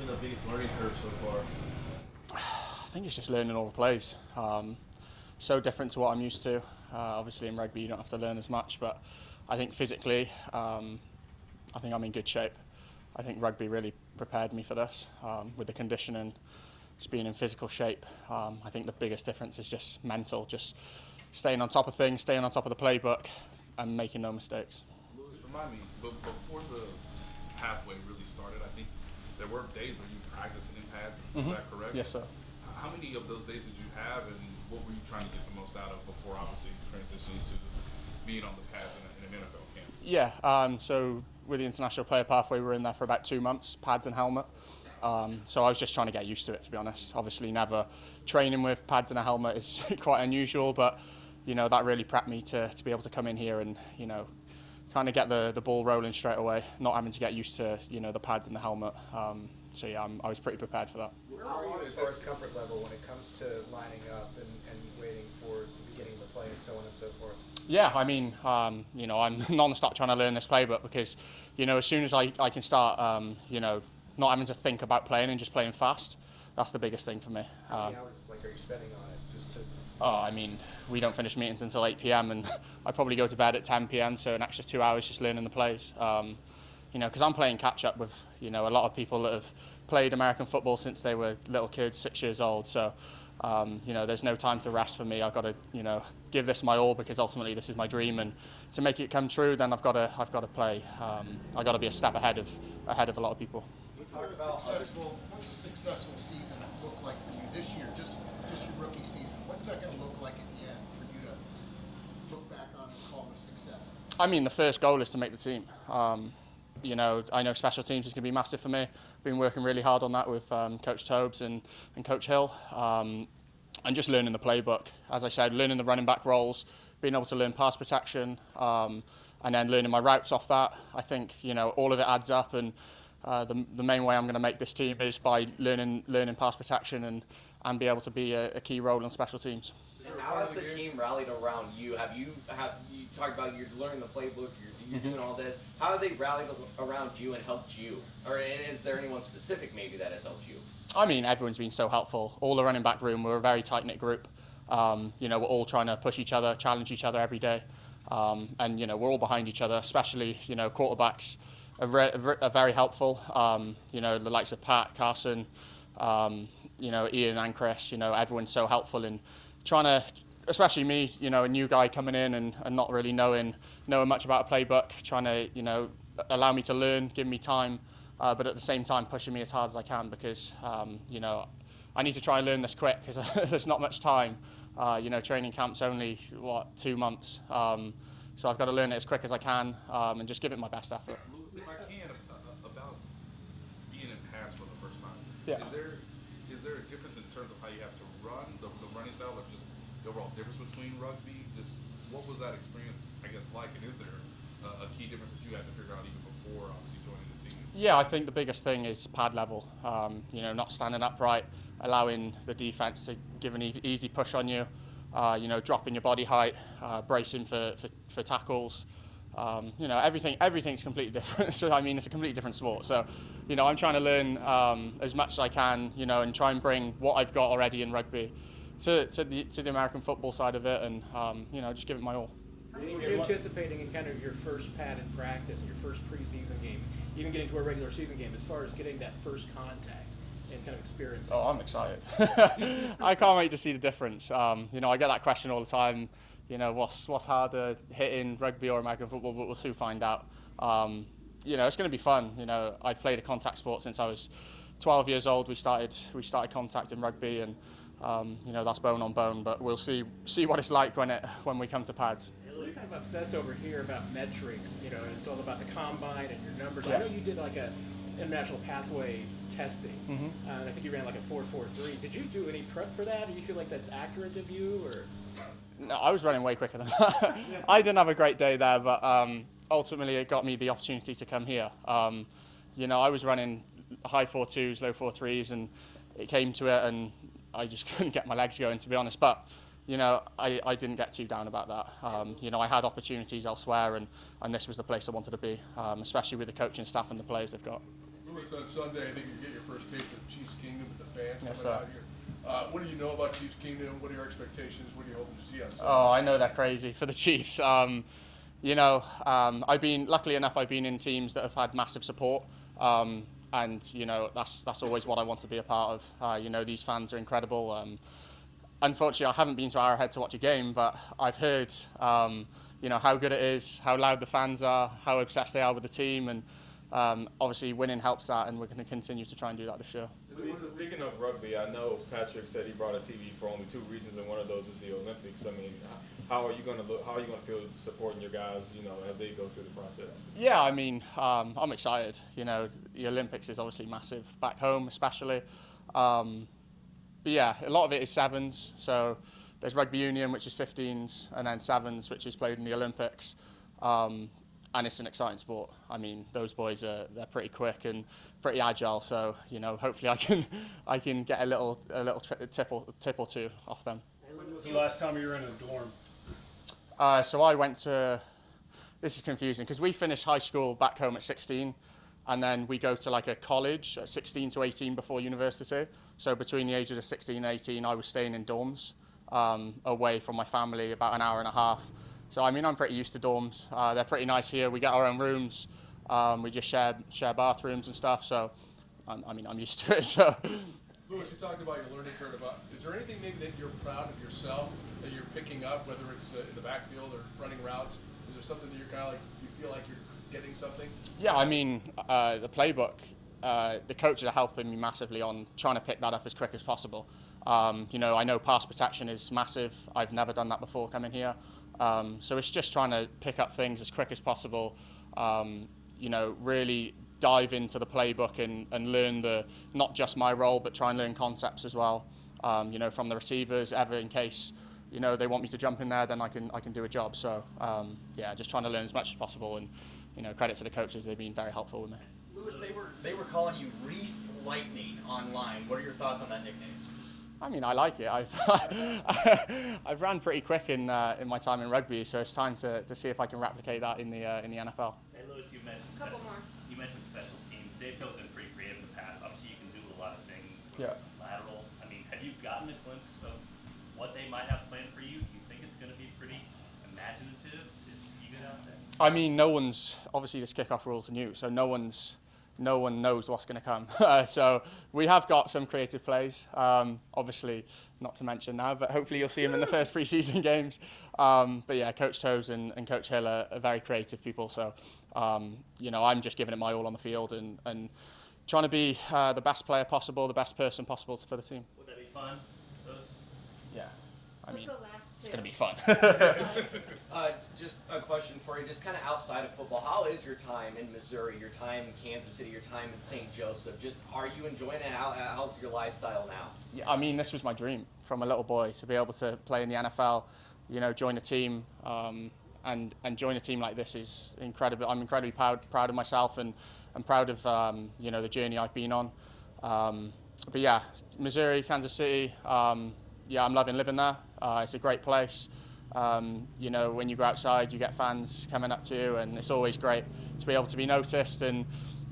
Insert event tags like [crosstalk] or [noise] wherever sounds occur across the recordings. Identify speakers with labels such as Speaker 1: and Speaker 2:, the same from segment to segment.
Speaker 1: been the biggest learning curve so far?
Speaker 2: I think it's just learning all the plays. Um, so different to what I'm used to. Uh, obviously, in rugby, you don't have to learn as much, but I think physically, um, I think I'm in good shape. I think rugby really prepared me for this um, with the conditioning, just being in physical shape. Um, I think the biggest difference is just mental, just staying on top of things, staying on top of the playbook, and making no mistakes.
Speaker 3: Louis, remind me, but before the pathway really started, I think there were days where you practiced in pads. Is,
Speaker 2: Mhm.
Speaker 3: is that correct?
Speaker 2: Yes, sir.
Speaker 3: How many of those days did you have, and what were you trying to get the most out of before obviously transitioning to being on the pads in, a, in an NFL camp?
Speaker 2: Yeah, um, so with the international player pathway, we were in there for about two months, pads and helmet. Um, so I was just trying to get used to it, to be honest. Obviously, never training with pads and a helmet is [laughs] quite unusual, but you know that really prepped me to, to be able to come in here and you know kind of get the, the ball rolling straight away, not having to get used to you know the pads and the helmet. Um, so yeah, I'm, I was pretty prepared for that.
Speaker 4: Where are you as far as comfort level when it comes to lining up and, and waiting for the beginning of the play and so on and so forth?
Speaker 2: Yeah, I mean, um, you know, I'm [laughs] non-stop trying to learn this playbook because, you know, as soon as I, I can start, um, you know, not having to think about playing and just playing fast, that's the biggest thing for me.
Speaker 4: How many
Speaker 2: Um,
Speaker 4: hours like are you spending on it just to?
Speaker 2: Oh, I mean, we don't finish meetings until 8 p.m. and [laughs] I probably go to bed at 10 p.m. So an extra two hours just learning the plays. Um, you know, because I'm playing catch up with, you know, a lot of people that have played American football since they were little kids, six years old. So, um, you know, there's no time to rest for me. I've got to, you know, give this my all because ultimately this is my dream, and to make it come true, then I've got to, I've got to play. Um, I've got to be a step ahead of, ahead of a lot of people.
Speaker 5: What's a successful, what's a successful season look like for you this year, just, just your rookie season? What's that gonna look like at the end for you to look back on and call it a success?
Speaker 2: I mean, the first goal is to make the team. Um, you know, I know special teams is going to be massive for me. I've Been working really hard on that with um, Coach Tobes and, and Coach Hill, um, and just learning the playbook. As I said, learning the running back roles, being able to learn pass protection, um, and then learning my routes off that. I think you know all of it adds up, and uh, the, the main way I'm going to make this team is by learning learning pass protection and and be able to be a, a key role in special teams.
Speaker 6: And how has the team rallied around you? Have you have you talked about you're learning the playbook, you're, you're
Speaker 2: Mm-hmm.
Speaker 6: doing all this. How have they rallied around you and helped you? Or is there anyone specific maybe that has helped you?
Speaker 2: I mean, everyone's been so helpful. All the running back room, we're a very tight knit group. Um, you know, we're all trying to push each other, challenge each other every day. Um, and, you know, we're all behind each other, especially, you know, quarterbacks are, re- are very helpful. Um, you know, the likes of Pat, Carson, um, you know, Ian and Chris, you know, everyone's so helpful in trying to, especially me, you know, a new guy coming in and, and not really knowing, knowing much about a playbook, trying to, you know, allow me to learn, give me time uh, but at the same time pushing me as hard as I can because um, you know I need to try and learn this quick because [laughs] there's not much time. Uh, you know, training camp's only what two months, um, so I've got to learn it as quick as I can um, and just give it my best effort.
Speaker 3: If I can, about being in pads for the first time.
Speaker 2: Yeah.
Speaker 3: Is there is there a difference in terms of how you have to run the, the running style, or just the overall difference between rugby? Just what was that experience, I guess, like, and is there a, a key difference that you had to figure out even before obviously joining the team?
Speaker 2: Yeah, I think the biggest thing is pad level. Um, you know, not standing upright, allowing the defense to give an e- easy push on you. Uh, you know, dropping your body height, uh, bracing for, for, for tackles. Um, you know, everything everything's completely different. [laughs] so I mean, it's a completely different sport. So, you know, I'm trying to learn um, as much as I can. You know, and try and bring what I've got already in rugby to, to the to the American football side of it, and um, you know, just give it my all.
Speaker 7: Are you anticipating in kind of your first pad padded practice, your first preseason game, even getting to a regular season game, as far as getting that first contact and kind of experience?
Speaker 2: Oh, I'm excited. [laughs] I can't wait to see the difference. Um, you know, I get that question all the time. You know, what's what's harder, hitting rugby or American football? But we'll soon find out. Um, you know, it's going to be fun. You know, I've played a contact sport since I was 12 years old. We started we started contact in rugby, and um, you know that's bone on bone. But we'll see see what it's like when it when we come to pads.
Speaker 7: We kind of obsess over here about metrics. You know, it's all about the combine and your numbers.
Speaker 2: Yeah.
Speaker 7: I know you did like a international pathway testing, uh, and I think you ran like a four four three. Did you do any prep for that? Do you feel like that's accurate of you, or?
Speaker 2: No, I was running way quicker than that. [laughs] I didn't have a great day there, but um, ultimately it got me the opportunity to come here. Um, you know, I was running high four twos, low four threes, and it came to it, and I just [laughs] couldn't get my legs going, to be honest. But you know, I, I didn't get too down about that. Um, you know, I had opportunities elsewhere, and, and this was the place I wanted to be, um, especially with the coaching staff and the players they've got.
Speaker 8: Louis, on Sunday, I think you get your first taste of Chiefs Kingdom with the fans
Speaker 2: Yes,
Speaker 8: coming
Speaker 2: sir.
Speaker 8: out here. Uh, what do you know about Chiefs Kingdom? What are your expectations? What are you hoping to see on Sunday?
Speaker 2: Oh, I know they're crazy for the Chiefs. Um, you know, um, I've been luckily enough. I've been in teams that have had massive support, um, and you know that's that's always what I want to be a part of. Uh, you know, these fans are incredible. Um, unfortunately, I haven't been to Arrowhead to watch a game, but I've heard, um, you know, how good it is, how loud the fans are, how obsessed they are with the team, and um, obviously winning helps that, and we're going to continue to try and do that this year.
Speaker 9: Speaking of rugby, I know Patrick said he brought a TV for only two reasons, and one of those is the Olympics. I mean, how are you going to look? How are you going to feel supporting your guys? You know, as they go through the process.
Speaker 2: Yeah, I mean, um, I'm excited. You know, the Olympics is obviously massive back home, especially. Um, but yeah, a lot of it is sevens. So there's rugby union, which is 15s, and then sevens, which is played in the Olympics. Um, and it's an exciting sport. I mean, those boys are they're pretty quick and pretty agile. So you know, hopefully I can [laughs] I can get a little a little tip or tip or two off them.
Speaker 10: When was the last time you were in a dorm?
Speaker 2: Uh, so I went to. This is confusing because we finished high school back home at 16, and then we go to like a college at 16 to 18 before university. So between the ages of 16 and 18, I was staying in dorms um, away from my family, about an hour and a half. So I mean, I'm pretty used to dorms. Uh, they're pretty nice here. We get our own rooms. Um, we just share share bathrooms and stuff. So I'm, I mean, I'm used to it. [laughs] So.
Speaker 8: Louis, you talked about your learning curve. About is there anything maybe that you're proud of yourself that you're picking up, whether it's uh, in the backfield or running routes? Is there something that you're kind of like you feel like you're getting something?
Speaker 2: Yeah, I mean, uh, the playbook, uh, the coaches are helping me massively on trying to pick that up as quick as possible. Um, you know, I know pass protection is massive. I've never done that before coming here. Um, so it's just trying to pick up things as quick as possible. Um, you know, really dive into the playbook and, and learn the not just my role, but try and learn concepts as well. Um, you know, from the receivers, ever in case you know they want me to jump in there, then I can I can do a job. So um, yeah, just trying to learn as much as possible, and you know, credit to the coaches, they've been very helpful with me.
Speaker 6: Louis, they were they were calling you Reese Lightning online. What are your thoughts on that nickname?
Speaker 2: I mean, I like it. I've [laughs] I've ran pretty quick in uh, in my time in rugby, so it's time to, to see if I can replicate that in the uh, in the NFL.
Speaker 11: Hey, Louis, you mentioned
Speaker 12: Couple
Speaker 11: special,
Speaker 12: more.
Speaker 11: you mentioned special teams. Dave Hill's been pretty creative in the past. Obviously, you can do a lot of things.
Speaker 2: Yeah.
Speaker 11: Lateral. I mean, have you gotten a glimpse of what they might have planned for you? Do you think it's going to be pretty imaginative? Did you out there?
Speaker 2: I mean, no one's obviously this kickoff rules are new, so no one's no one knows what's going to come. [laughs] Uh, so we have got some creative plays. Um, obviously, not to mention now, but hopefully you'll see them in the first [laughs] preseason games. Um, but yeah, Coach Toub and, and Coach Hill are, are very creative people. So um, you know, I'm just giving it my all on the field and and trying to be uh, the best player possible, the best person possible for the team.
Speaker 11: Would that be fun?
Speaker 2: Yeah, I
Speaker 12: What's
Speaker 2: mean,
Speaker 12: the last
Speaker 2: it's
Speaker 12: two?
Speaker 2: going to be fun. [laughs]
Speaker 6: Uh, just a question for you, just kind of outside of football, how is your time in Missouri, your time in Kansas City, your time in St. Joseph? Just are you enjoying it? How, how's your lifestyle now?
Speaker 2: Yeah, I mean, this was my dream from a little boy to be able to play in the NFL, you know, join a team, um, and and join a team like this is incredible. I'm incredibly proud proud of myself and and proud of um, you know the journey I've been on. Um, but yeah, Missouri, Kansas City, um, yeah, I'm loving living there. Uh, it's a great place. Um, you know, when you go outside, you get fans coming up to you, and it's always great to be able to be noticed. And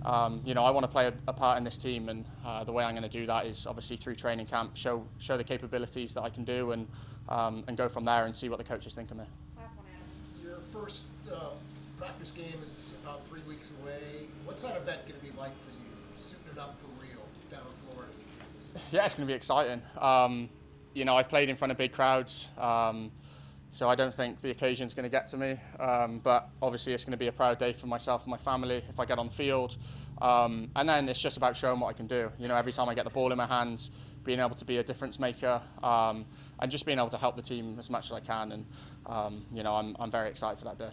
Speaker 2: um, you know, I want to play a, a part in this team, and uh, the way I'm going to do that is obviously through training camp, show show the capabilities that I can do, and um, and go from there and see what the coaches think of me.
Speaker 12: Last one, Adam.
Speaker 5: Your first uh, practice game is about three weeks away. What's that event going to be like for you? Suiting it up for real down in Florida. [laughs]
Speaker 2: Yeah, it's going to be exciting. Um, you know, I've played in front of big crowds, um, so I don't think the occasion's going to get to me. Um, but obviously, it's going to be a proud day for myself and my family if I get on the field. Um, and then it's just about showing what I can do. You know, every time I get the ball in my hands, being able to be a difference maker, um, and just being able to help the team as much as I can. And um, you know, I'm I'm very excited for that day.